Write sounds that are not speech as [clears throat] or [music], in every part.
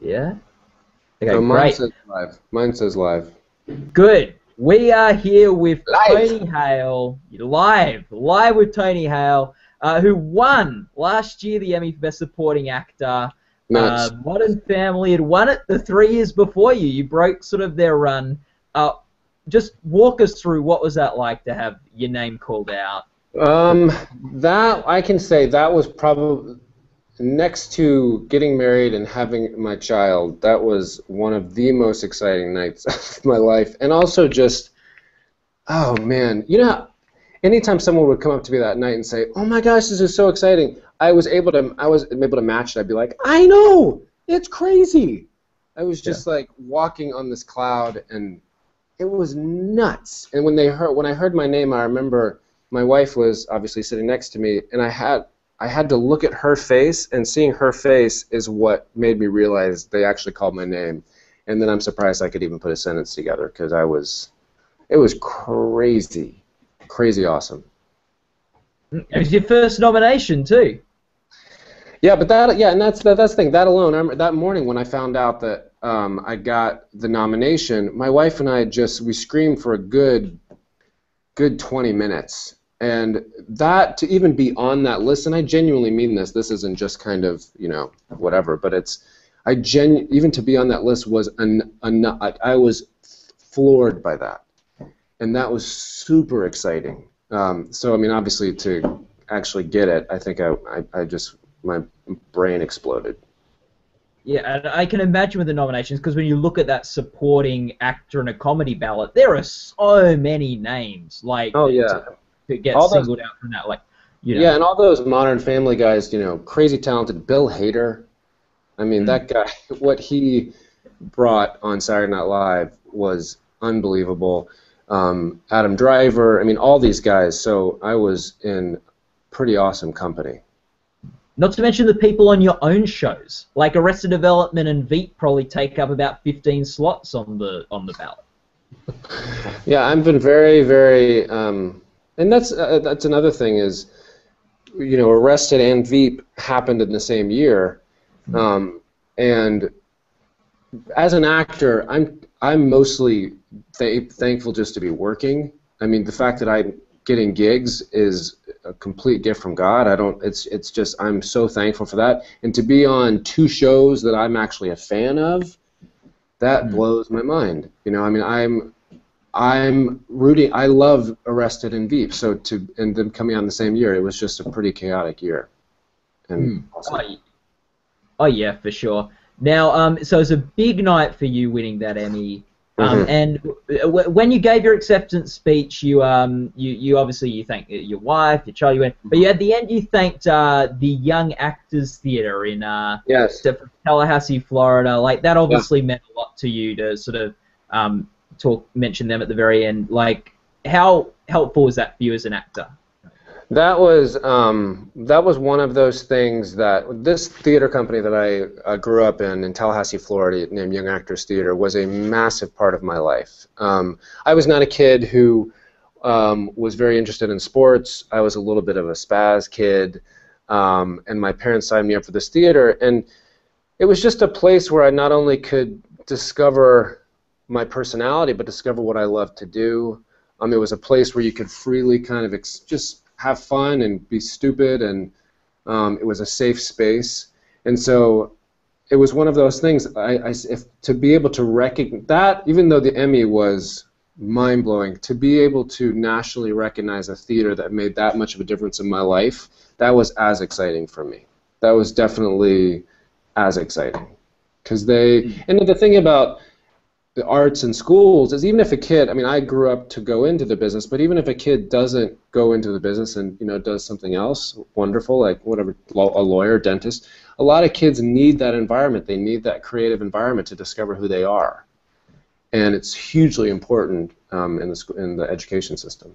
Yeah. Okay, No, mine great. says live. Mine says live. Good. We are here with Live. Tony Hale, live, live with Tony Hale, uh, who won last year the Emmy for Best Supporting Actor. Nice. Uh, Modern Family had won it the three years before you. You broke sort of their run. Uh, just walk us through what was that like to have your name called out. Um, that I can say that was probably next to getting married and having my child. That was one of the most exciting nights [laughs] of my life, and also just, oh man, you know, anytime someone would come up to me that night and say, "Oh my gosh, this is so exciting," I was able to, I was able to match it. I'd be like, "I know, it's crazy." I was just like walking on this cloud, and it was nuts. And when they heard, when I heard my name, I remember my wife was obviously sitting next to me, and I had I had to look at her face, and seeing her face is what made me realize they actually called my name. And then I'm surprised I could even put a sentence together because I was, it was crazy, crazy awesome. It was your first nomination too. Yeah, but that yeah, and that's that, that's the thing. That alone, I that morning when I found out that um, I got the nomination, my wife and I just we screamed for a good, good 20 minutes, and that to even be on that list, and I genuinely mean this. This isn't just kind of you know whatever, but it's I genu- even to be on that list was an, an I, I was floored by that, and that was super exciting. Um, so I mean, obviously to actually get it, I think I, I, I just my brain exploded. Yeah, and I can imagine with the nominations because when you look at that supporting actor in a comedy ballot, there are so many names like Oh, yeah. To, get All those- singled out from that. Like, you know, Yeah, and all those Modern Family guys, you know, crazy talented. Bill Hader, I mean, that guy, [laughs] what he brought on Saturday Night Live was unbelievable. Um, Adam Driver, I mean, all these guys. So I was in pretty awesome company. Not to mention the people on your own shows, like Arrested Development and Veep, probably take up about 15 slots on the on the ballot. [laughs] Yeah, I've been very, very, um, and that's uh, that's another thing is, you know, Arrested and Veep happened in the same year, um, and as an actor, I'm I'm mostly th- thankful just to be working. I mean, the fact that I'm getting gigs is a complete gift from God. I don't. It's it's just I'm so thankful for that, and to be on two shows that I'm actually a fan of, that blows my mind. You know, I mean, I'm I'm rooting. I love Arrested and Veep. So to and them coming on the same year, it was just a pretty chaotic year. And awesome. Oh, oh yeah, for sure. Now, um, so it's a big night for you winning that Emmy. Um, Mhm. And w- when you gave your acceptance speech, you um, you, you obviously you thanked your wife, your child, you went, but you, at the end you thanked uh, the Young Actors Theatre in uh, yes. Tallahassee, Florida. Like that obviously meant a lot to you to sort of um, talk mention them at the very end. Like how helpful was that for you as an actor? That was um, that was one of those things that this theater company that I uh, grew up in in Tallahassee, Florida, named Young Actors Theater, was a massive part of my life. Um, I was not a kid who um, was very interested in sports. I was a little bit of a spaz kid, um, and my parents signed me up for this theater, and it was just a place where I not only could discover my personality, but discover what I love to do. Um, it was a place where you could freely kind of ex- just have fun and be stupid, and um, it was a safe space. And so it was one of those things. I, I- if to be able to recognize that, even though the Emmy was mind blowing, to be able to nationally recognize a theater that made that much of a difference in my life, that was as exciting for me. That was definitely as exciting because they. And the thing about the arts and schools is even if a kid i mean i grew up to go into the business but even if a kid doesn't go into the business and you know does something else wonderful like whatever a lawyer dentist a lot of kids need that environment they need that creative environment to discover who they are and it's hugely important um, in the sc- in the education system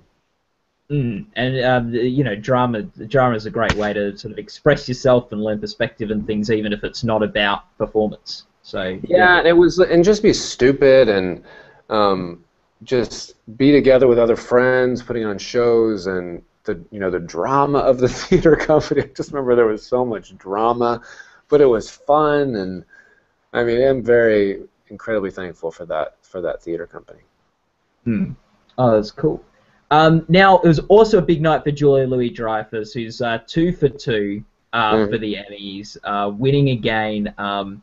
Mm. And um, you know, drama drama is a great way to sort of express yourself and learn perspective and things, even if it's not about performance. So Yeah, and it was, and just be stupid and um, just be together with other friends, putting on shows, and the you know the drama of the [laughs] theater company. I just remember there was so much drama, but it was fun, and I mean, I'm very incredibly thankful for that for that theater company. Hmm. Oh, that's cool. Um, now it was also a big night for Julia Louis Dreyfus, who's uh, two for two uh, Mhm. for the Emmys, uh, winning again. Um,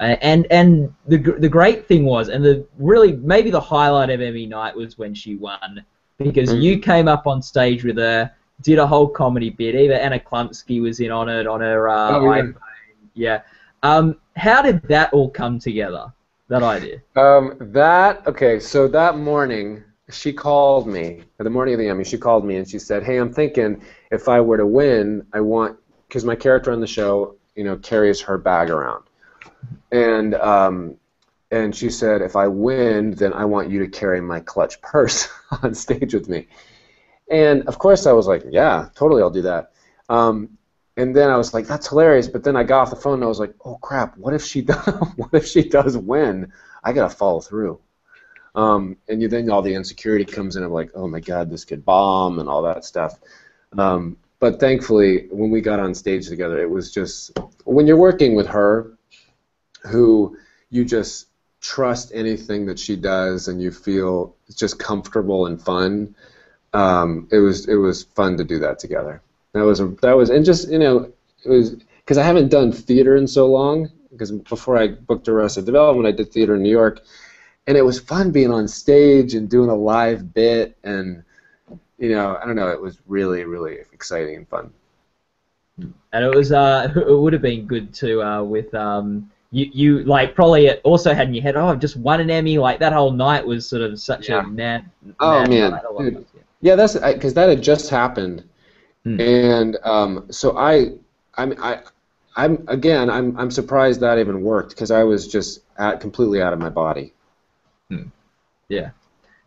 uh, and and the the great thing was, and the really maybe the highlight of Emmy night was when she won, because Mhm. you came up on stage with her, did a whole comedy bit. Even Anna Chlumsky was in on it on her uh, Oh, yeah. iPhone. Yeah. Um, how did that all come together? That idea. Um, that okay. So that morning, she called me. The morning of the Emmy, she called me and she said, "Hey, I'm thinking if I were to win, I want because my character on the show, you know, carries her bag around, and um, and she said, if I win, then I want you to carry my clutch purse [laughs] on stage with me." And of course, I was like, "Yeah, totally, I'll do that." Um, and then I was like, "That's hilarious." But then I got off the phone and I was like, "Oh crap! What if she [laughs] does? what if she does win? I gotta follow through." Um, and you, then all the insecurity comes in of like, "Oh my God, this could bomb" and all that stuff. Um, but thankfully, when we got on stage together, it was just when you're working with her, who you just trust anything that she does, and you feel just comfortable and fun. Um, it was it was fun to do that together. That was a, that was and just you know it was because I haven't done theater in so long because before I booked Arrested Development I did theater in New York and it was fun being on stage and doing a live bit and you know I don't know it was really really exciting and fun. and it was uh [laughs] it would have been good to uh with um you you like probably also had in your head oh I've just won an Emmy like that whole night was sort of such Yeah. a mad Oh, mad man. Dude. yeah. Yeah, that's because that had just happened, Hmm. and um, so I, I'm, I, I'm again, I'm, I'm surprised that even worked because I was just at, completely out of my body. Yeah.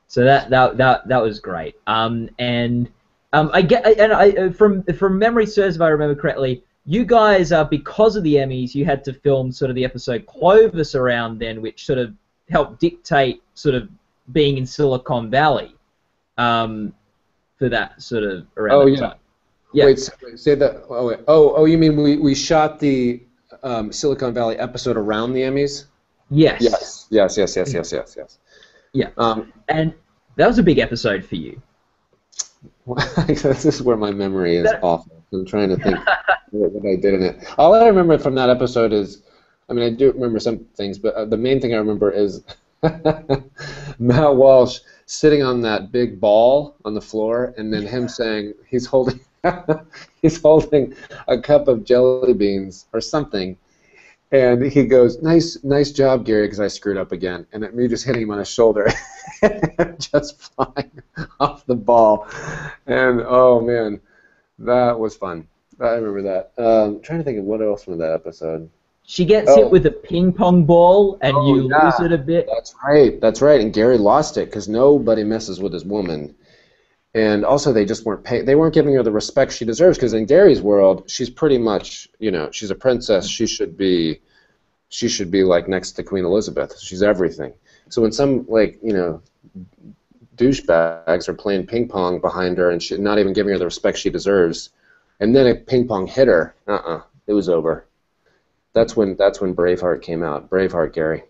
So that that that that was great. Um and um I get and I from from memory serves if I remember correctly. You guys, uh, because of the Emmys, you had to film sort of the episode Clovis around then, which sort of helped dictate sort of being in Silicon Valley, um, for that sort of around Oh, yeah. time. Yeah. Wait, say, wait, say that. Oh, wait. oh, oh, you mean we, we shot the um, Silicon Valley episode around the Emmys? Yes. Yes, yes, yes, yes, yes, yes, yes. Yeah. Um, And that was a big episode for you. [laughs] this is where my memory is That- awful. I'm trying to think [laughs] what, what I did in it. All I remember from that episode is, I mean, I do remember some things, but uh, the main thing I remember is [laughs] Matt Walsh sitting on that big ball on the floor, and then him saying he's holding [laughs] he's holding a cup of jelly beans or something. And he goes, "Nice, nice job, Gary," because I screwed up again, and me just hitting him on his shoulder, just flying off the ball, and oh man, that was fun. I remember that. Um, trying to think of what else from that episode. She gets Oh. hit with a ping pong ball, and Oh, you yeah. lose it a bit. That's right. That's right. And Gary lost it because nobody messes with his woman. And also, they just weren't pay- They weren't giving her the respect she deserves because in Gary's world, she's pretty much, you know, she's a princess. She should be, she should be like next to Queen Elizabeth. She's everything. So when some like you know, douchebags are playing ping pong behind her and she, not even giving her the respect she deserves, and then a ping pong hit her, uh-uh, it was over. That's when that's when Braveheart came out. Braveheart, Gary.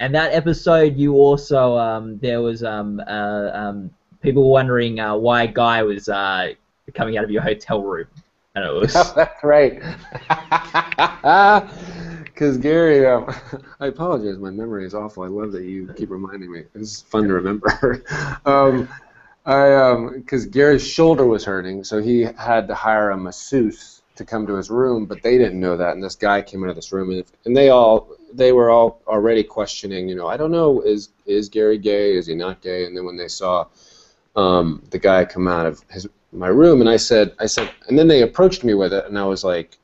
And that episode, you also um, there was um, uh, um, people wondering uh, why a guy was uh, coming out of your hotel room, and it was [laughs] That's right. [laughs] Because Gary, um, [laughs] I apologize. My memory is awful. I love that you keep reminding me. It's fun to remember. [laughs] um, I because Gary's shoulder was hurting, so he had to hire a masseuse to come to his room, but they didn't know that. And this guy came into this room, and, and they all they were all already questioning. You know, I don't know, is is Gary gay? Is he not gay? And then when they saw um, the guy come out of his my room, and I said, I said, and then they approached me with it, and I was like,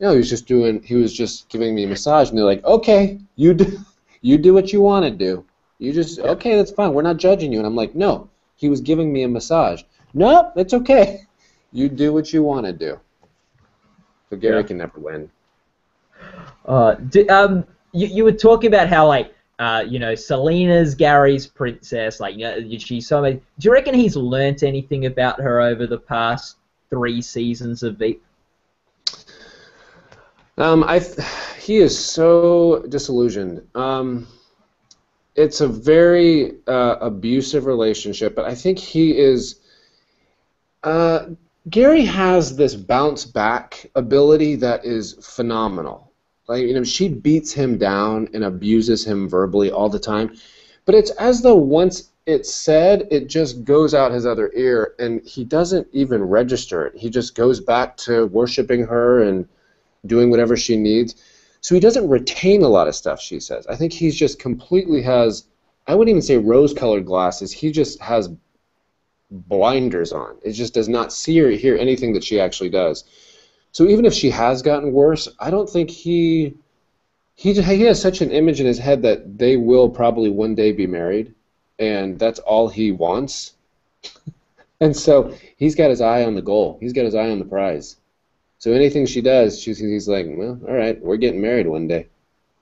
no, he was just doing, he was just giving me a massage, and they're like, okay, you do, [laughs] you do what you want to do. You just, okay, that's fine. We're not judging you. And I'm like, no, he was giving me a massage. No, it's okay. [laughs] You do what you want to do. So Gary Yeah. can never win. Uh, d um, you, you were talking about how like uh, you know Selina's Gary's princess, like you know, she's so. Many, do you reckon he's learnt anything about her over the past three seasons of Veep? Um, I he is so disillusioned. Um, it's a very uh, abusive relationship, but I think he is. Uh, Gary has this bounce back ability that is phenomenal. Like you know, she beats him down and abuses him verbally all the time, but it's as though once it's said, it just goes out his other ear, and he doesn't even register it. He just goes back to worshiping her and doing whatever she needs. So he doesn't retain a lot of stuff she says. I think he's just completely has I wouldn't even say rose-colored glasses. He just has blinders on. It just does not see or hear anything that she actually does. So even if she has gotten worse, I don't think he he he has such an image in his head that they will probably one day be married, and that's all he wants. [laughs] and so he's got his eye on the goal. He's got his eye on the prize. So anything she does, she's, he's like, well, all right, we're getting married one day.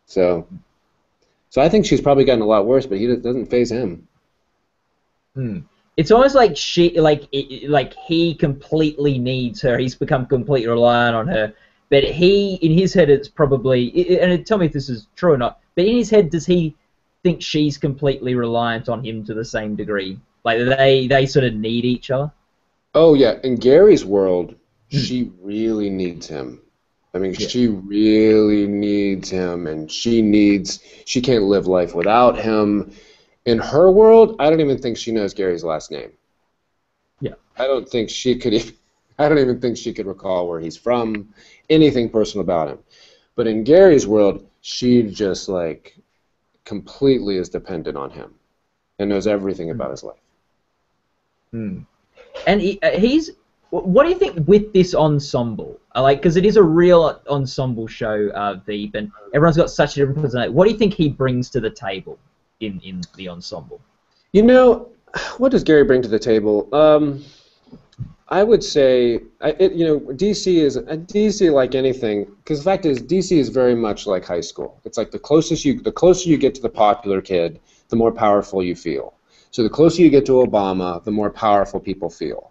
So, so I think she's probably gotten a lot worse, but he doesn't faze him. Hmm. It's almost like she, like, it, like he completely needs her. He's become completely reliant on her. But he, in his head, it's probably, and tell me if this is true or not. But in his head, does he think she's completely reliant on him to the same degree? Like they, they sort of need each other. Oh yeah, in Gary's world. She [clears throat] really needs him. I mean, yeah. she really needs him, and she needs. She can't live life without him. In her world, I don't even think she knows Gary's last name. Yeah. I don't think she could. Even, [laughs] I don't even think she could recall where he's from, anything personal about him. But in Gary's world, she just like completely is dependent on him, and knows everything about his life. Hmm. And he, uh, he's what do you think with this ensemble? Like, because it is a real ensemble show, uh, Veep, and everyone's got such a different personality. What do you think he brings to the table in, in the ensemble? You know, what does Gary bring to the table? Um, I would say, it, you know, DC is DC like anything. Because the fact is, DC is very much like high school. It's like the closest you, the closer you get to the popular kid, the more powerful you feel. So the closer you get to Obama, the more powerful people feel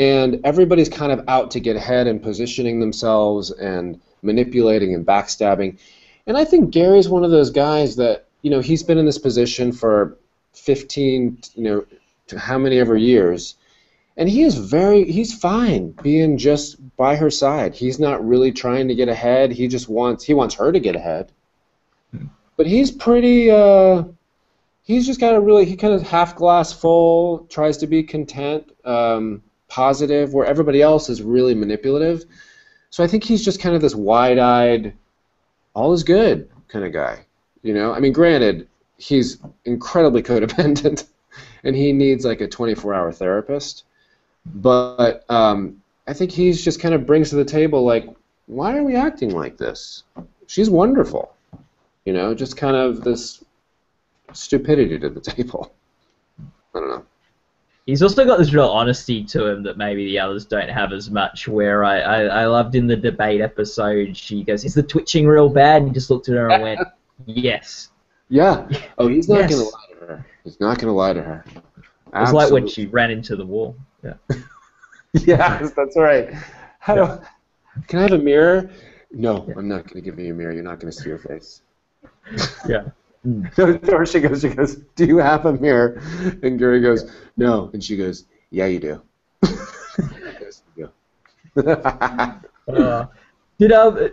and everybody's kind of out to get ahead and positioning themselves and manipulating and backstabbing. And I think Gary's one of those guys that you know he's been in this position for 15, you know, to how many ever years, and he is very he's fine being just by her side. He's not really trying to get ahead. He just wants he wants her to get ahead. But he's pretty. Uh, he's just got a really he kind of half glass full. Tries to be content. Um, positive, where everybody else is really manipulative. So I think he's just kind of this wide-eyed, all is good kind of guy. You know, I mean, granted, he's incredibly [laughs] codependent, and he needs like a 24-hour therapist. But um, I think he's just kind of brings to the table like, why are we acting like this? She's wonderful. You know, just kind of this stupidity to the [laughs] table. I don't know he's also got this real honesty to him that maybe the others don't have as much. Where I, I, I loved in the debate episode, she goes, "Is the twitching real bad?" And he just looked at her and went, [laughs] "Yes." Yeah. [laughs] Oh, he's not yes. gonna lie to her. He's not gonna lie to her. It's like when she ran into the wall. Yeah. [laughs] yes, that's right. How yeah. do, can I have a mirror? No, yeah. I'm not gonna give you a mirror. You're not gonna see your face. yeah. Mm. [laughs] or she goes, she goes, "Do you have a mirror?" And Gary goes, "No," and she goes, "Yeah, you do." [laughs] yes, you do. uh, uh, uh,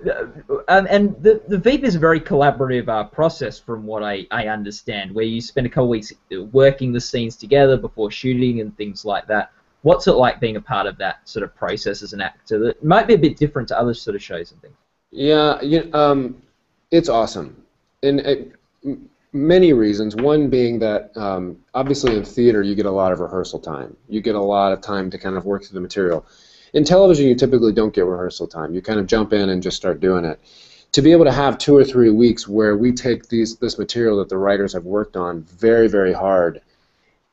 um, and the the Veep is a very collaborative uh, process, from what I, I understand, where you spend a couple weeks working the scenes together before shooting and things like that. What's it like being a part of that sort of process as an actor? That might be a bit different to other sort of shows and things. Yeah, you, um, it's awesome, and many reasons. One being that um, obviously in theater you get a lot of rehearsal time. You get a lot of time to kind of work through the material. In television, you typically don't get rehearsal time. You kind of jump in and just start doing it. To be able to have two or three weeks where we take these this material that the writers have worked on very very hard,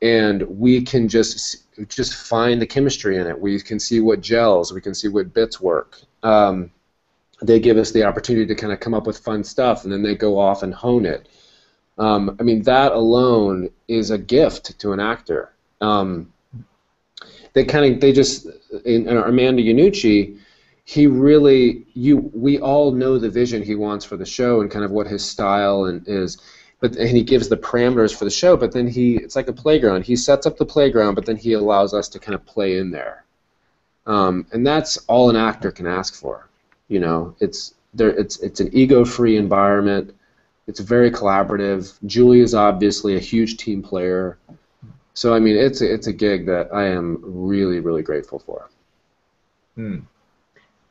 and we can just just find the chemistry in it. We can see what gels. We can see what bits work. Um, they give us the opportunity to kind of come up with fun stuff, and then they go off and hone it. Um, I mean, that alone is a gift to an actor. Um, they kind of, they just, in, in Armando Iannucci, he really you we all know the vision he wants for the show and kind of what his style and is but and he gives the parameters for the show but then he it's like a playground he sets up the playground but then he allows us to kind of play in there um, and that's all an actor can ask for you know it's there it's it's an ego free environment it's very collaborative julie is obviously a huge team player so i mean it's a, it's a gig that i am really really grateful for Hmm.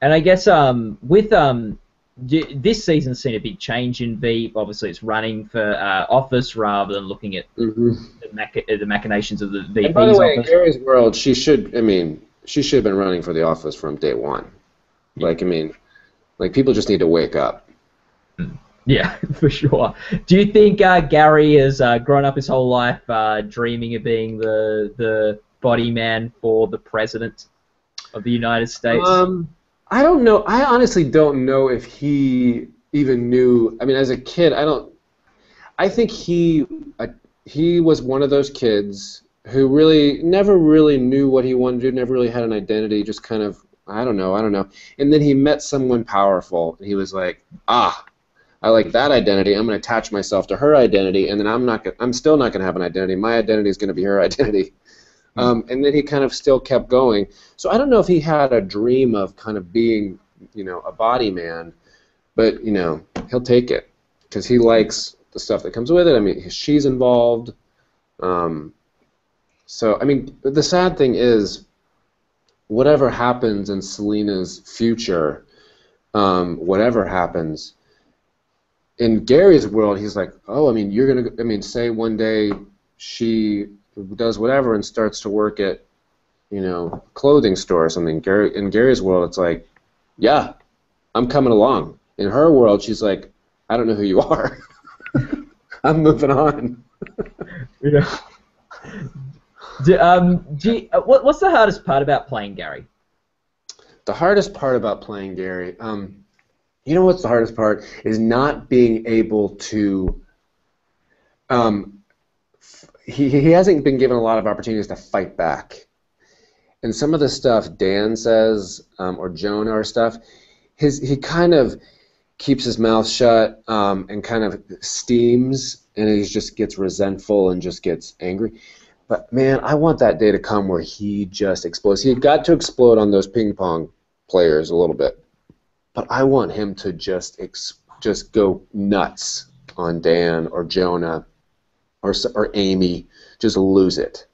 And I guess um, with um, this season's seen a big change in Veep. Obviously, it's running for uh, Office rather than looking at mm-hmm. the, mach- uh, the machinations of the VP's And by the way, in. Gary's world, she should. I mean, she should have been running for the office from day one. Like, I mean, like people just need to wake up. Yeah, [laughs] for sure. Do you think uh, Gary has uh, grown up his whole life uh, dreaming of being the the body man for the president of the United States? Um, I don't know. I honestly don't know if he even knew. I mean, as a kid, I don't. I think he uh, he was one of those kids who really never really knew what he wanted to do. Never really had an identity. Just kind of I don't know. I don't know. And then he met someone powerful, and he was like, ah. I like that identity. I'm going to attach myself to her identity, and then I'm not. Gonna, I'm still not going to have an identity. My identity is going to be her [laughs] identity. Um, and then he kind of still kept going. So I don't know if he had a dream of kind of being, you know, a body man, but you know, he'll take it because he likes the stuff that comes with it. I mean, she's involved. Um, so I mean, the sad thing is, whatever happens in Selina's future, um, whatever happens. In Gary's world, he's like, oh, I mean, you're gonna. I mean, say one day she does whatever and starts to work at, you know, clothing store or something. Gary, in Gary's world, it's like, yeah, I'm coming along. In her world, she's like, I don't know who you are. [laughs] I'm moving on. [laughs] Yeah. Do, um, do you, uh, what, what's the hardest part about playing Gary? The hardest part about playing Gary, um, you know what's the hardest part is not being able to. Um, he he hasn't been given a lot of opportunities to fight back, and some of the stuff Dan says um, or Jonah or stuff, his he kind of keeps his mouth shut um, and kind of steams, and he just gets resentful and just gets angry. But man, I want that day to come where he just explodes. He got to explode on those ping pong players a little bit, but I want him to just ex- just go nuts on Dan or Jonah or or Amy, just lose it.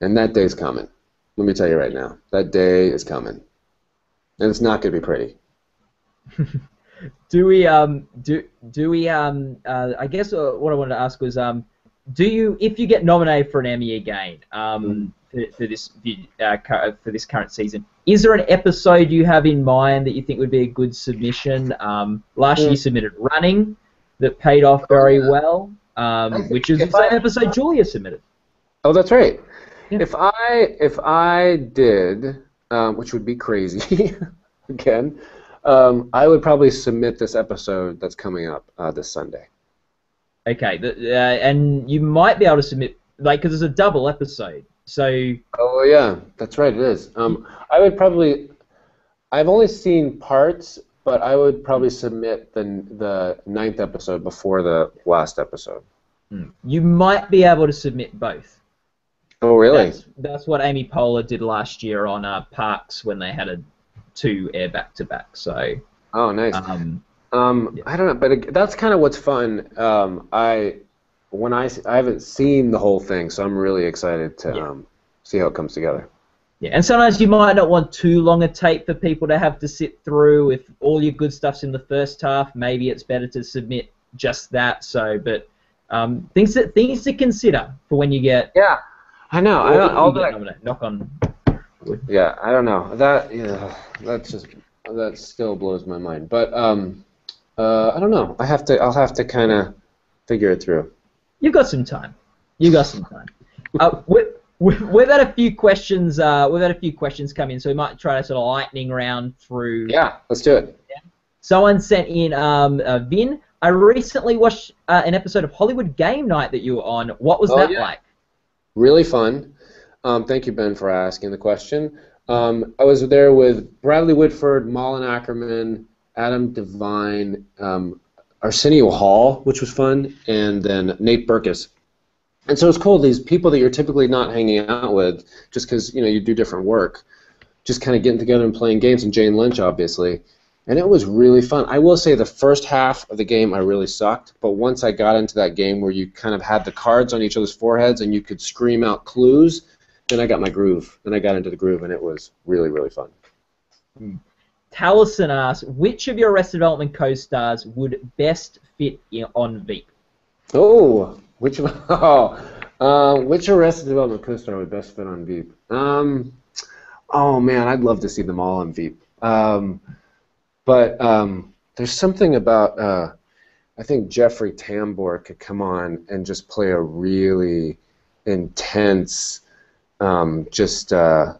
And that day's coming. Let me tell you right now, that day is coming, and it's not going to be pretty. [laughs] Do we um do do we um uh, I guess uh, what I wanted to ask was um do you if you get nominated for an Emmy again um for, for this uh, for this current season is there an episode you have in mind that you think would be a good submission um last year you submitted running that paid off very well um which is the same episode Julia submitted Oh, that's right. Yeah. If I if I did, um, which would be crazy, [laughs] again, um, I would probably submit this episode that's coming up uh, this Sunday. Okay the, uh, and you might be able to submit like because it's a double episode so Oh yeah, that's right. It is. Um, I would probably. I've only seen parts, but I would probably submit the the ninth episode before the last episode. you might be able to submit both Oh really? That's, that's what Amy Poehler did last year on uh, Parks when they had a two air back to back. So Oh nice. um, Um. I don't know, but that's kind of what's fun. Um, I when I I haven't seen the whole thing, so I'm really excited to Yeah. um, see how it comes together. yeah, and sometimes you might not want too long a tape for people to have to sit through. If all your good stuff's in the first half, maybe it's better to submit just that. So, but um, things that things to consider for when you get. Yeah, I know. I don't, when all get that, nominated. Knock on. yeah, I don't know. That yeah, that's just that still blows my mind. But um, uh, I don't know. I have to. I'll have to kind of figure it through. You've got some time. You got some time. uh, [laughs] we, we, we've had a few questions. Uh, we've had a few questions come in, so we might try to sort of lightning round through. Yeah, let's do it. Someone sent in um, uh, Vin. I recently watched uh, an episode of Hollywood Game Night that you were on. What was Oh, that yeah. like? Really fun. Um, thank you, Ben, for asking the question. Um, I was there with Bradley Whitford, Malin Akerman, Adam Devine, um, Arsenio Hall, which was fun, and then Nate Berkus. And so it's cool. These people that you're typically not hanging out with, just because you know you do different work, just kind of getting together and playing games. And Jane Lynch, obviously, and it was really fun. I will say the first half of the game I really sucked, but once I got into that game where you kind of had the cards on each other's foreheads and you could scream out clues, then I got my groove. Then I got into the groove, and it was really really fun. Hmm. Taliesin asks, which of your Arrested Development co-stars would best fit in, on Veep? Oh, which [laughs] oh, uh, which Arrested Development co-star would best fit on Veep? Um, oh man, I'd love to see them all on Veep. Um, but um, there's something about uh, I think Jeffrey Tambor could come on and just play a really intense, um, just uh,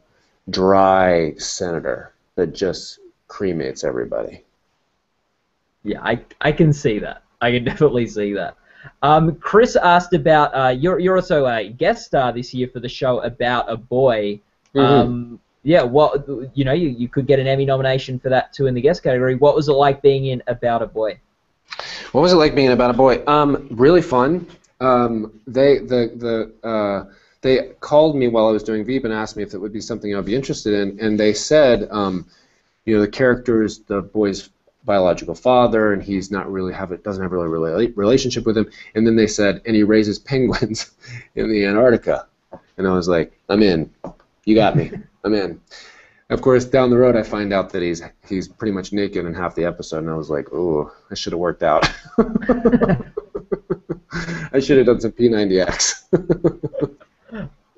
dry senator that just cremates everybody. Yeah, I I can see that. I can [laughs] definitely see that. Um, Chris asked about uh, you're you're also a guest star this year for the show about a boy. Mm-hmm. Um, yeah, what you know, you, you could get an Emmy nomination for that too in the guest category. What was it like being in About a Boy? What was it like being in About a Boy? Um, really fun. Um, they the the uh, they called me while I was doing Veep and asked me if it would be something I'd be interested in, and they said, um, you know, the characters, the boy's biological father, and he's not really have it doesn't have really really relationship with him. And then they said, and he raises penguins [laughs] in the Antarctica, and I was like, I'm in. You got me. I'm in. Of course, down the road, I find out that he's he's pretty much naked in half the episode, and I was like, "Ooh, I should have worked out. [laughs] I should have done some P90X."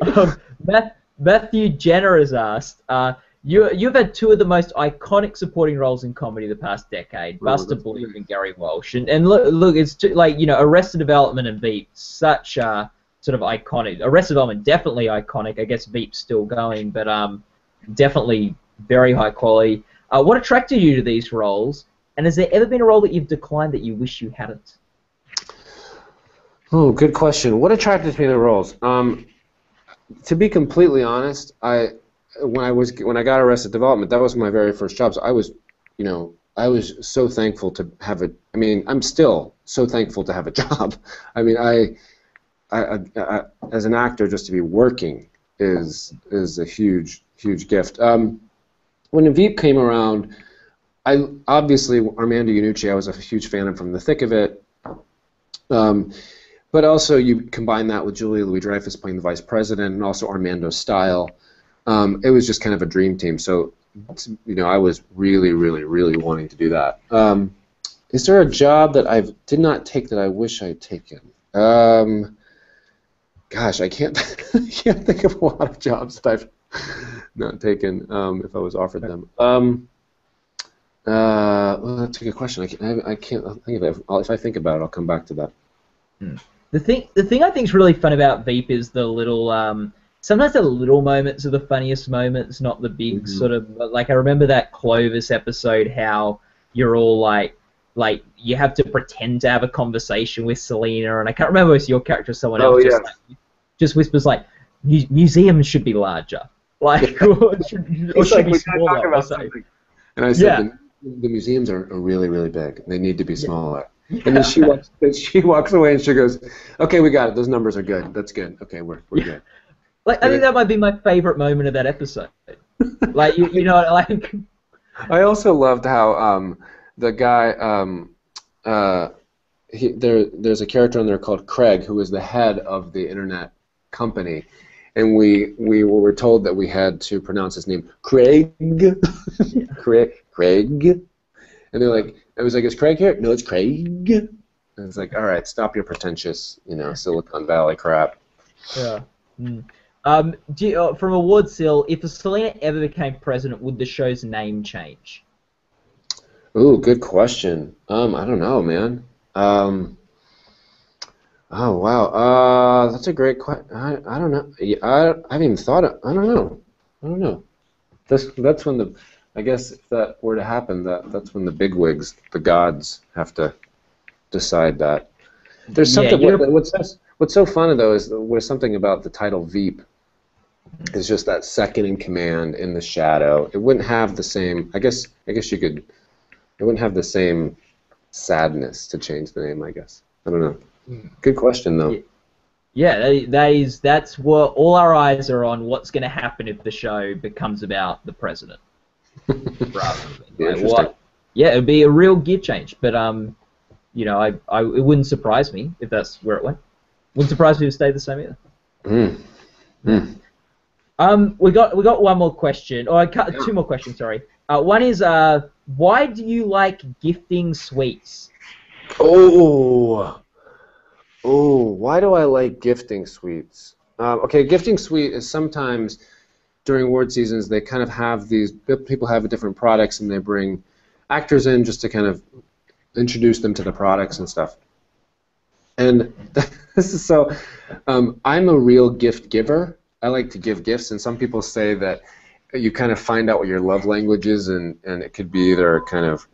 um, [laughs] Matthew Jenner has asked, uh, you, you've had two of the most iconic supporting roles in comedy the past decade, Buster Bluth and Gary Walsh. And, and look, look, it's too, like, you know, Arrested Development and Veep, such uh, sort of iconic. Arrested Development, definitely iconic. I guess Veep's still going, but um, definitely very high quality. Uh, what attracted you to these roles? And has there ever been a role that you've declined that you wish you hadn't? Oh, good question. What attracted me to the roles? Um, to be completely honest, I when I was when I got Arrested Development, that was my very first job. So I was, you know, I was so thankful to have a. I mean, I'm still so thankful to have a [laughs] job. I mean, I, I, I, I as an actor, just to be working is is a huge huge gift. Um, when Veep came around, I obviously Armando Iannucci, I was a huge fan of from the thick of it. Um, but also you combine that with Julia Louis Dreyfus playing the vice president, and also Armando's style um, it was just kind of a dream team. So, you know, I was really, really, really wanting to do that. Um, is there a job that I did not take that I wish I'd taken? Um, gosh, I can't, [laughs] I can't think of a lot of jobs that I've [laughs] not taken um, if I was offered them. Um, uh, well, that's a good question. I can't, I, I can't think of it. If I think about it, I'll come back to that. Hmm. The thing, the thing I think is really fun about Veep is the little um, sometimes the little moments are the funniest moments, not the big mm-hmm. sort of like I remember that Clovis episode how you're all like like you have to pretend to have a conversation with Selina and I can't remember if it's your character or someone oh, else just, like, just whispers like museums should be larger. [laughs] Like or should, or should like, be smaller. And I said yeah. the, the, museums are, are really, really big. They need to be smaller. Yeah. And then she walks, [laughs] she walks away and she goes, "Okay, we got it. Those numbers are good. That's good. Okay, we're we're yeah. good." Like I think that might be my favorite moment of that episode. like you, you know, like. [laughs] I also loved how um, the guy um, uh, he, there there's a character on there called Craig who is the head of the internet company, and we we were told that we had to pronounce his name Craig, [laughs] Craig, Craig, and they're like, it was like, is Craig here? No, it's Craig. And it's like, all right, stop your pretentious, you know, Silicon Valley crap. Yeah. Mm. Um, you, uh, from Award Seal, if Selina ever became president, would the show's name change? Ooh, good question. Um, I don't know, man. Um, oh wow, uh, that's a great question. I, I don't know. I, I haven't even thought of. I don't know. I don't know. That's that's when the. I guess if that were to happen, that that's when the bigwigs, the gods, have to decide that. There's something. Yeah, what, what's what's so funny though is there's something about the title Veep is just that second in command in the shadow. It wouldn't have the same. I guess. I guess you could. It wouldn't have the same sadness to change the name. I guess. I don't know. Good question though. Yeah. Yeah, that, that is that's what all our eyes are on. What's going to happen if the show becomes about the president? [laughs] rather than, Yeah, like, what? Yeah, it'd be a real gear change. But um, you know, I, I it wouldn't surprise me if that's where it went. Wouldn't surprise me if it stayed the same either. Mm. Mm. Um, we got we got one more question, or cut two more questions. Sorry. Uh, one is uh, why do you like gifting suites? Oh, oh, why do I like gifting suites? Um, okay, gifting suite is sometimes during award seasons they kind of have these people have different products and they bring actors in just to kind of introduce them to the products and stuff. And [laughs] this is so. Um, I'm a real gift giver. I like to give gifts, and some people say that you kind of find out what your love language is, and, and it could be either kind of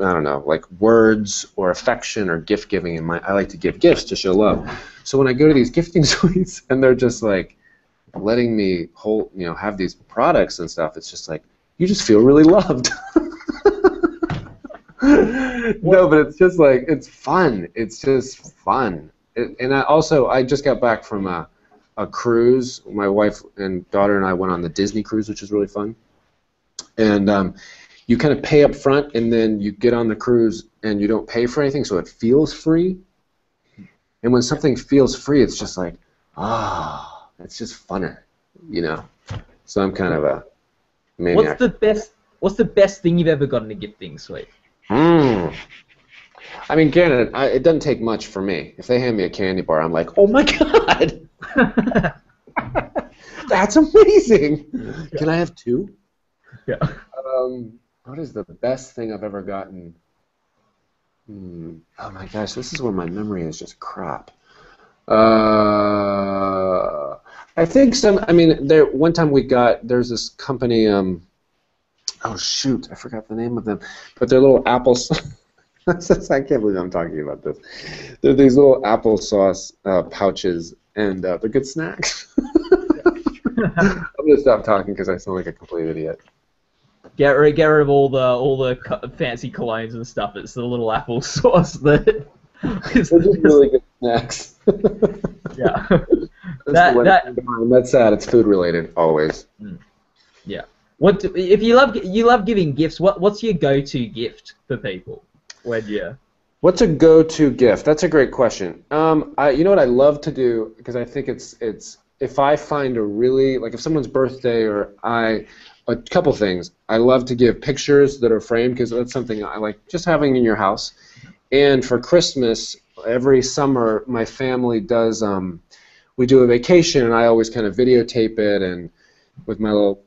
I don't know, like words or affection or gift giving. And my, I like to give gifts to show love. So when I go to these [laughs] gifting suites and they're just like letting me hold, you know, have these products and stuff, it's just like you just feel really loved. [laughs] no, but it's just like it's fun. It's just fun. It, and I also I just got back from a, a cruise. My wife and daughter and I went on the Disney cruise, which was really fun. And um, you kind of pay up front and then you get on the cruise and you don't pay for anything, so it feels free. And when something feels free, it's just like, ah, it's just funner, you know. So I'm kind of a maniac. What's the best What's the best thing you've ever gotten a gifting suite? Mm. I mean, granted, I, it doesn't take much for me. If they hand me a candy bar, I'm like, oh my [laughs] god, [laughs] that's amazing. Can I have two? yeah. Um, what is the best thing I've ever gotten? Hmm. Oh my gosh, this is where my memory is just crap. Uh, I think some. I mean, there. One time we got. There's this company. Um, oh shoot, I forgot the name of them. But they're little apples. [laughs] I can't believe I'm talking about this. They're these little applesauce uh, pouches, and uh, they're good snacks. [laughs] [laughs] I'm gonna stop talking because I sound like a complete idiot. Get rid, get rid of all the all the co- fancy colognes and stuff. It's the little apple [laughs] sauce that. is- They're just really good snacks. yeah. That's, That- that- to think about it. That's sad. It's food related always. Yeah. What do, if you love you love giving gifts? What what's your go-to gift for people when you? What's a go-to gift? That's a great question. Um, I, you know what I love to do because I think it's it's if I find a really like if someone's birthday or I a couple things. I love to give pictures that are framed because that's something I like just having in your house. And for Christmas, every summer my family does um, we do a vacation and I always kind of videotape it and with my little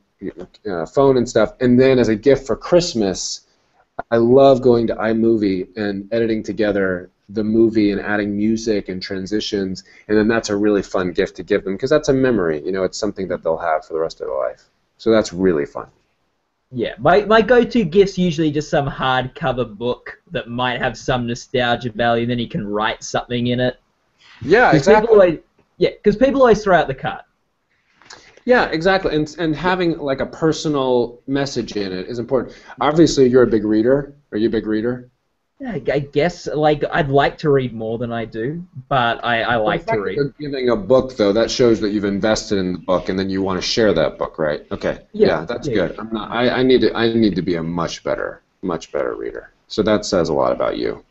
uh, phone and stuff. And then as a gift for Christmas, I love going to iMovie and editing together the movie and adding music and transitions, and then that's a really fun gift to give them because that's a memory. You know, it's something that they'll have for the rest of their life. So that's really fun. Yeah, my, my go-to gift's usually just some hardcover book that might have some nostalgia value. And then you can write something in it. Yeah, People always, yeah, because people always throw out the card. Yeah, exactly. And and having like a personal message in it is important. Obviously, you're a big reader. Are you a big reader? Yeah, I I guess like I'd like to read more than I do, but I, I like to read. Giving a book though. That shows that you've invested in the book, and then you want to share that book, right? Okay. Yeah, that's yeah. good. I'm not. I, I need to. I need to be a much better, much better reader. So that says a lot about you.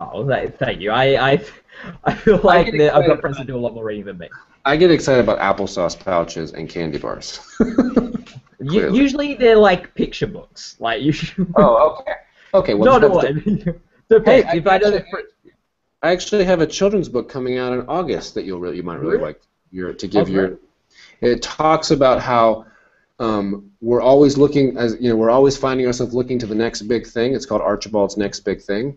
Oh, thank you. I I, [laughs] I feel like that I've got friends that do a lot more reading than me. I get excited about applesauce pouches and candy bars. [laughs] Usually they're like picture books. Like you. Should, [laughs] oh, okay. Okay. Well, no, that's no. different. I mean, depends. Hey, if I don't. actually- I actually have a children's book coming out in August that you'll really, you might really Really? like your to give Okay. your. It talks about how um, we're always looking as you know we're always finding ourselves looking to the next big thing. It's called Archibald's Next Big Thing,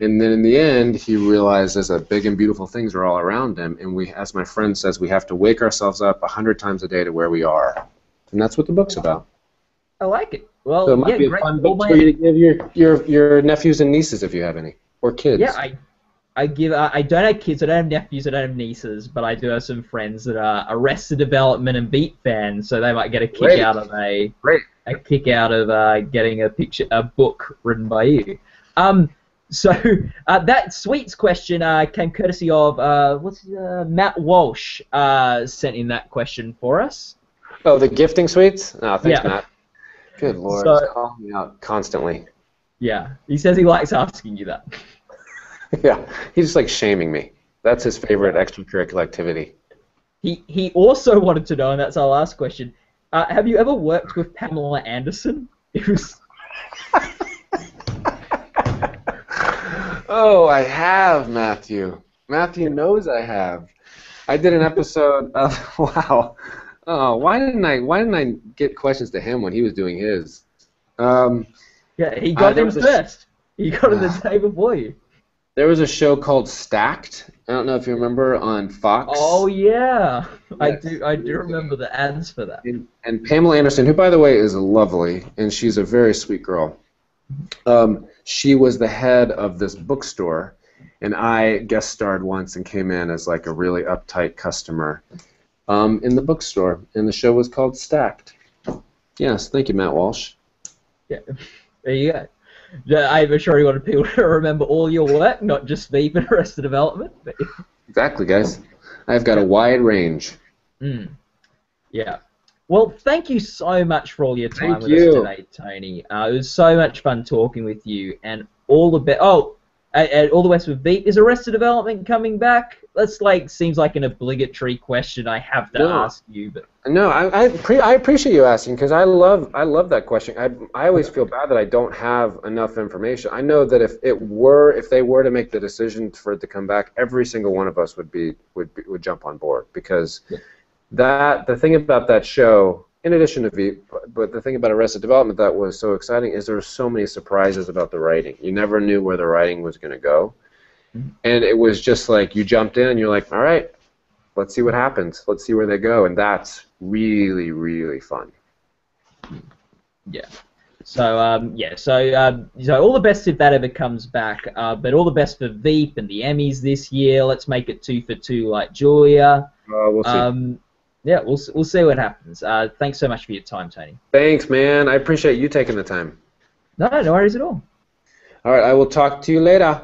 and then in the end he realizes that big and beautiful things are all around him, and we, as my friend says, we have to wake ourselves up a hundred times a day to where we are, and that's what the book's about. I like it. Well, So it might yeah, be a great. fun book for you to give your, your your nephews and nieces if you have any, or kids. Yeah, I, I give. I, I don't have kids. I don't have nephews. I don't have nieces. But I do have some friends that are Arrested Development and Veep fans, so they might get a kick Great. out of a Great. a kick out of uh, getting a picture, a book written by you. Um, so [laughs] uh, that suites question uh, came courtesy of uh, what's uh, Matt Walsh uh, sent in that question for us. Oh, the gifting suites? Oh, thanks, Yeah. Matt. Good lord, So- he's calling me out constantly. Yeah, he says he likes asking you that. [laughs] yeah, he's just like shaming me. That's his favorite extracurricular activity. He he also wanted to know, and that's our last question. Uh, have you ever worked with Pamela Anderson? It was [laughs] oh, I have, Matthew. Matthew knows I have. I did an episode [laughs] of wow. Oh, why didn't I? Why didn't I get questions to him when he was doing his? Um, yeah, he Uh, got there him was a sh- first. He got him the [sighs] day before you. there was a show called Stacked. I don't know if you remember on Fox. Oh yeah, I do. I do remember the ads for that. And, and Pamela Anderson, who by the way is lovely, and she's a very sweet girl. Um, she was the head of this bookstore, and I guest starred once and came in as like a really uptight customer um, in the bookstore, and the show was called Stacked. Yes, thank you, Matt Walsh. Yeah, there you go. Yeah, I'm sure you wanted people to remember all your work, not just Veep and Arrested Development. But, Exactly, guys. I've got a wide range. mm, yeah. Well, thank you so much for all your time Thank with you. us today, Tony. Uh, it was so much fun talking with you, and all the best. Oh, and, and all the best with Veep. Is Arrested Development coming back? That's like seems like an obligatory question I have to No. ask you, but No, I I, pre- I appreciate you asking because I love I love that question. I I always feel bad that I don't have enough information. I know that if it were if they were to make the decision for it to come back, every single one of us would be would be, would jump on board because Yeah. That the thing about that show, in addition to Veep, but, the thing about Arrested Development that was so exciting is there were so many surprises about the writing. You never knew where the writing was going to go, Mhm. and it was just like you jumped in and you're like, all right, let's see what happens. Let's see where they go, and that's really, really fun. Yeah. So um, yeah, so um, so all the best if that ever comes back. Uh, but all the best for Veep and the Emmys this year. Let's make it two for two like Julia. Uh, we'll see. Um, yeah, we'll we'll see what happens. Uh, thanks so much for your time, Tony. Thanks, man. I appreciate you taking the time. No, no worries at all. All right, I will talk to you later.